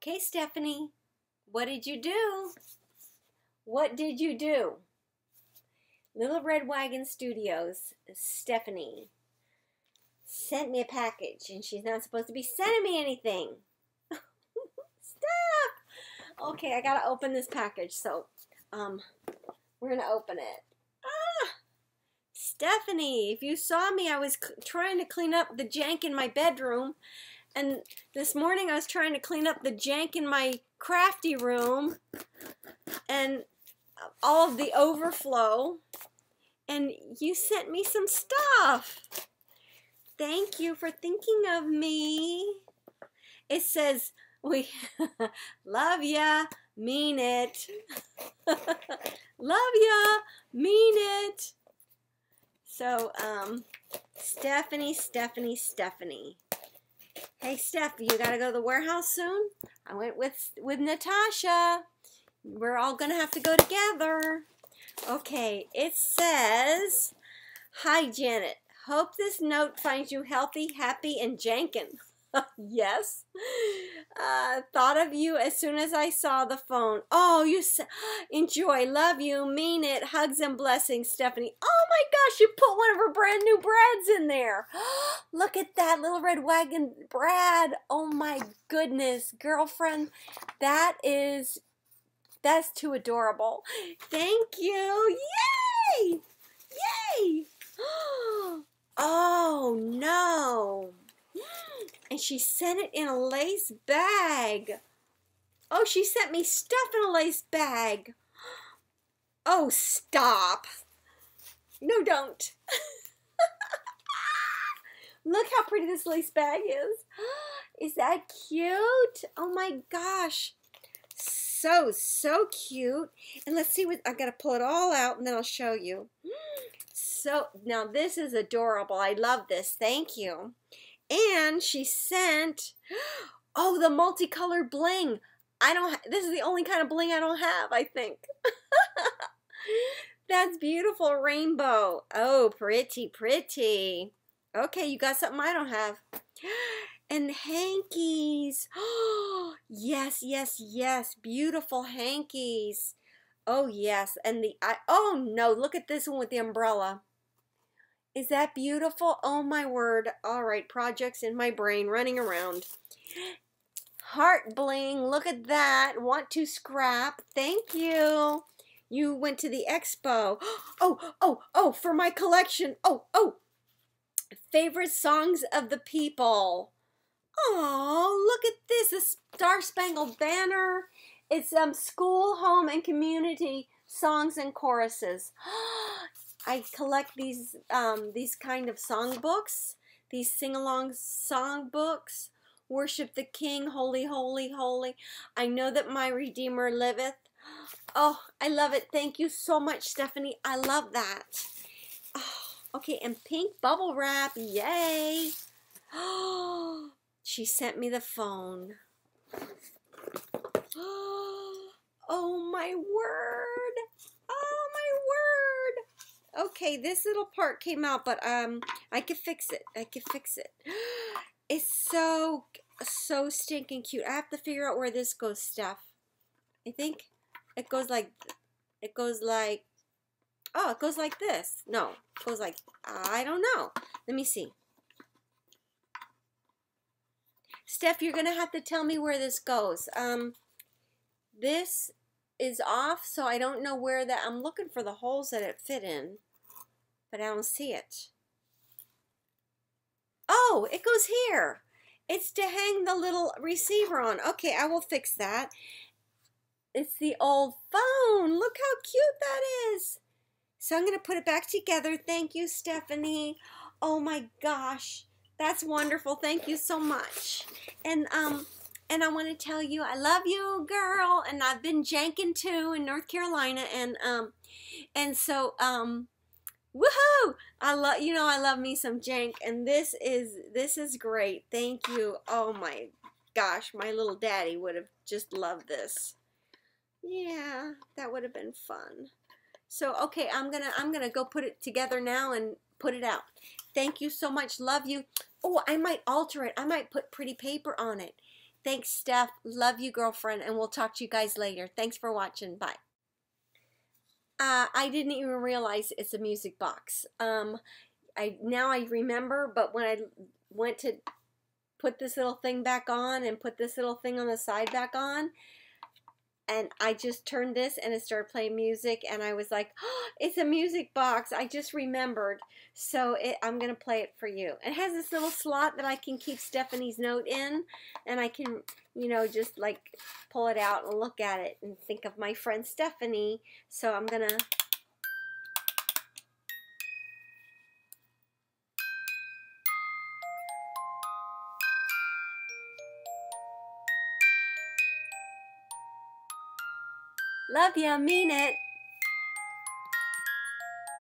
Okay, Stephanie, what did you do? What did you do? Little Red Wagon Studios, Stephanie, sent me a package and she's not supposed to be sending me anything. Stop! Okay, I gotta open this package, so um, we're gonna open it. Ah! Stephanie, if you saw me, I was trying to clean up the jank in my bedroom and this morning I was trying to clean up the jank in my crafty room and all of the overflow. And you sent me some stuff. Thank you for thinking of me. It says, we love ya, mean it. love ya, mean it. So, um, Stephanie, Stephanie, Stephanie. Hey, Steph, you got to go to the warehouse soon? I went with, with Natasha. We're all going to have to go together. Okay, it says, Hi, Janet. Hope this note finds you healthy, happy, and jankin'. yes. Uh, thought of you as soon as I saw the phone. Oh, you enjoy, love you, mean it. Hugs and blessings, Stephanie. Oh my gosh, you put one of her brand new Brads in there. Look at that little red wagon Brad. Oh my goodness, girlfriend. That is, that's too adorable. Thank you. Yay! Yay! Oh no and she sent it in a lace bag. Oh, she sent me stuff in a lace bag. Oh, stop. No, don't. Look how pretty this lace bag is. Is that cute? Oh my gosh. So, so cute. And let's see what, I gotta pull it all out and then I'll show you. So, now this is adorable. I love this. Thank you. And she sent, oh, the multicolored bling. I don't, this is the only kind of bling I don't have, I think. That's beautiful, rainbow. Oh, pretty, pretty. Okay, you got something I don't have. And hankies. Oh, yes, yes, yes. Beautiful hankies. Oh, yes. And the, I, oh no, look at this one with the umbrella. Is that beautiful? Oh my word. All right, projects in my brain running around. Heart bling, look at that. Want to scrap. Thank you. You went to the expo. Oh, oh, oh, for my collection. Oh, oh. Favorite songs of the people. Oh, look at this. A Star Spangled Banner. It's um school, home, and community songs and choruses. I collect these um, these kind of songbooks, these sing-along songbooks. Worship the King, holy, holy, holy. I know that my Redeemer liveth. Oh, I love it. Thank you so much, Stephanie. I love that. Oh, okay, and pink bubble wrap. Yay. Oh, she sent me the phone. Oh, my word. Okay, this little part came out, but um, I could fix it. I could fix it. It's so, so stinking cute. I have to figure out where this goes, Steph. I think it goes like, it goes like, oh, it goes like this. No, it goes like, I don't know. Let me see. Steph, you're going to have to tell me where this goes. Um, this is off, so I don't know where that, I'm looking for the holes that it fit in but I don't see it. Oh, it goes here. It's to hang the little receiver on. Okay, I will fix that. It's the old phone. Look how cute that is. So I'm going to put it back together. Thank you, Stephanie. Oh my gosh. That's wonderful. Thank you so much. And um and I want to tell you I love you, girl. And I've been janking too in North Carolina and um and so um Woohoo! I love you know I love me some jank and this is this is great. Thank you. Oh my gosh, my little daddy would have just loved this. Yeah, that would have been fun. So okay, I'm gonna I'm gonna go put it together now and put it out. Thank you so much. Love you. Oh, I might alter it. I might put pretty paper on it. Thanks, Steph. Love you, girlfriend. And we'll talk to you guys later. Thanks for watching. Bye. Uh, I didn't even realize it's a music box. Um, I now I remember, but when I went to put this little thing back on and put this little thing on the side back on, and I just turned this and it started playing music and I was like, oh, it's a music box. I just remembered. So it, I'm going to play it for you. It has this little slot that I can keep Stephanie's note in and I can, you know, just like pull it out and look at it and think of my friend Stephanie. So I'm going to Love ya, mean it.